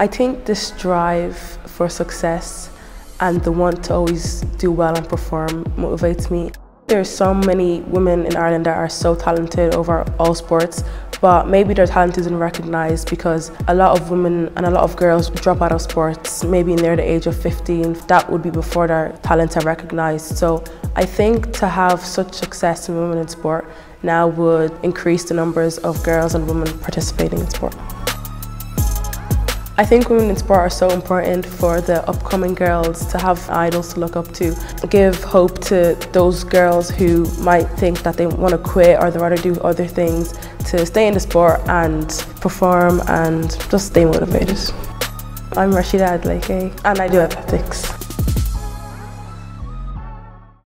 I think this drive for success and the want to always do well and perform motivates me. There are so many women in Ireland that are so talented over all sports, but maybe their talent isn't recognised because a lot of women and a lot of girls drop out of sports, maybe near the age of 15. That would be before their talents are recognised. So I think to have such success in women in sport now would increase the numbers of girls and women participating in sport. I think women in sport are so important for the upcoming girls to have idols to look up to, give hope to those girls who might think that they want to quit or they want to do other things to stay in the sport and perform and just stay motivated. I'm Rhasidat Adeleke and I do athletics.